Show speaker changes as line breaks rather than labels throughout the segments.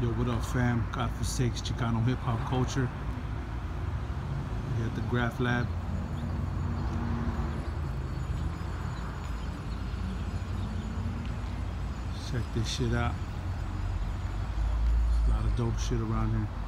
Yo, what up, fam? God forsakes Chicano hip hop culture. Here at the Graff Lab. Check this shit out. There's a lot of dope shit around here.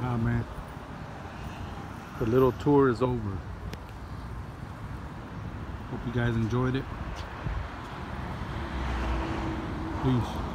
Man. The little tour is over. Hope you guys enjoyed it. Peace.